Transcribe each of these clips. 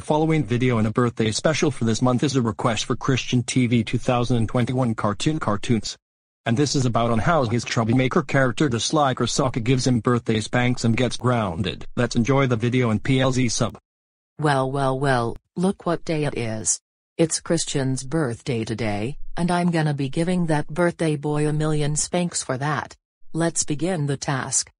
following video and a birthday special for this month is a request for Kristian TV 2021 cartoon cartoons. And this is about on how his troublemaker character the Disliker Saka gives him birthday spanks and gets grounded. Let's enjoy the video and PLZ sub. Well well well, look what day it is. It's Kristian's birthday today, and I'm gonna be giving that birthday boy a million spanks for that. Let's begin the task.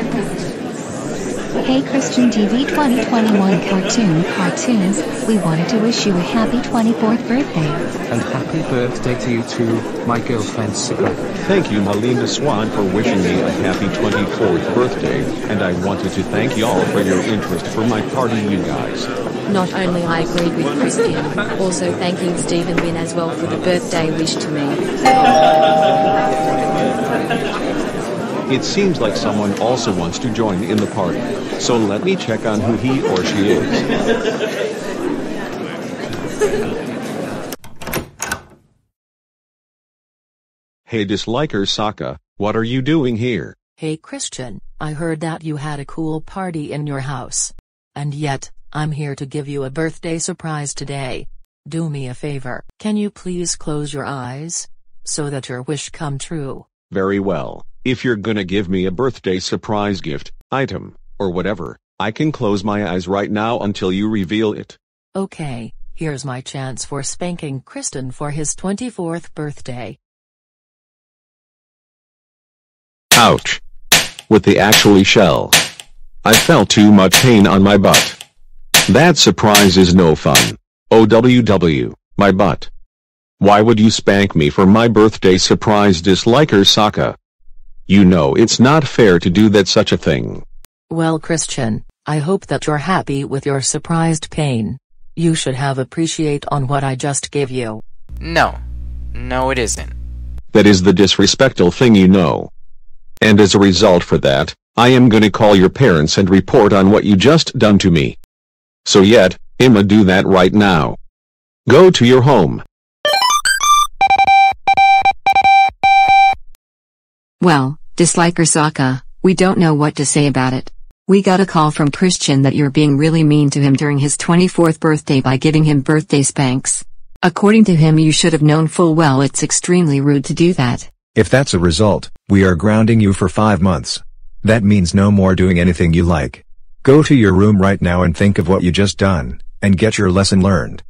Hey Kristian TV 2021 Cartoon Cartoons, we wanted to wish you a happy 24th birthday. And happy birthday to you too, my girlfriend Sika. Thank you Malina Swan for wishing me a happy 24th birthday, and I wanted to thank y'all for your interest for my party you guys. Not only I agreed with Kristian, also thanking Steven Nguyen as well for the birthday wish to me. It seems like someone also wants to join in the party, so let me check on who he or she is. Hey disliker Saka, what are you doing here? Hey Kristian, I heard that you had a cool party in your house. And yet, I'm here to give you a birthday surprise today. Do me a favor. Can you please close your eyes? So that your wish come true. Very well, if you're gonna give me a birthday surprise gift, item, or whatever, I can close my eyes right now until you reveal it. Okay, here's my chance for spanking Kristian for his 24th birthday. Ouch. With the actually shell. I felt too much pain on my butt. That surprise is no fun. OWW, my butt. Why would you spank me for my birthday surprise disliker Saka? You know it's not fair to do that such a thing. Well Kristian, I hope that you're happy with your surprised pain. You should have appreciate on what I just gave you. No. No, it isn't. That is the disrespectful thing you know. And as a result for that, I am gonna call your parents and report on what you just done to me. So yet, Emma do that right now. Go to your home. Well, disliker Saka, we don't know what to say about it. We got a call from Kristian that you're being really mean to him during his 24th birthday by giving him birthday spanks. According to him you should have known full well it's extremely rude to do that. If that's a result, we are grounding you for five months. That means no more doing anything you like. Go to your room right now and think of what you just done, and get your lesson learned.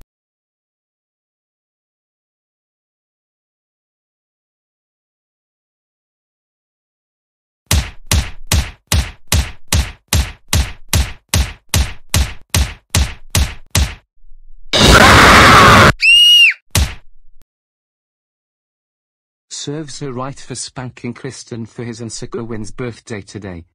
Serves her right for spanking Kristian for his and Sika Nguyen's birthday today.